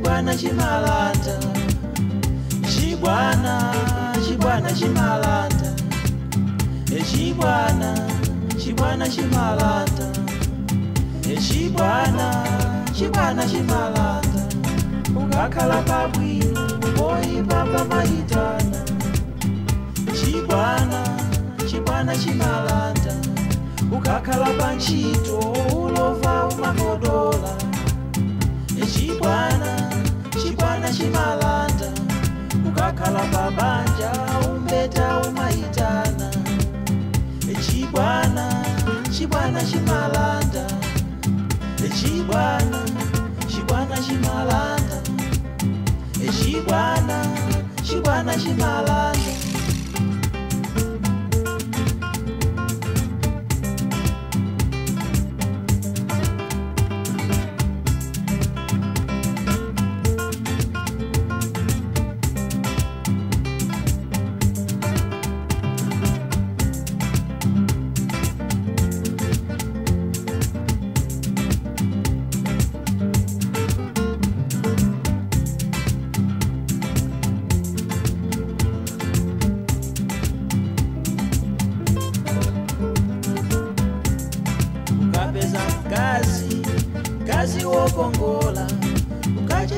chibwana chimalata chibwana chibwana chimalata echibwana chibwana chimalata echibwana chibwana chimalata ungakhala pabwino oipapa maitana chibwana chibwana chimalata ukakhala pa ntchito oh. kugara pabanja umbeta umaitana echibwana chibwana chimalanda echibwana chibwana chimalanda echibwana chibwana chimalanda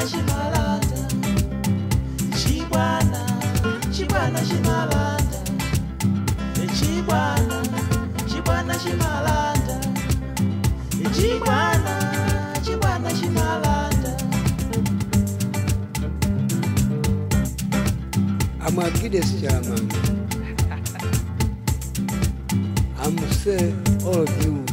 Shimalanda, Chibwana, Chibwana Shimalanda, Chibwana, Chibwana Shimalanda, Chibwana, I'm a Gideon i say all of you.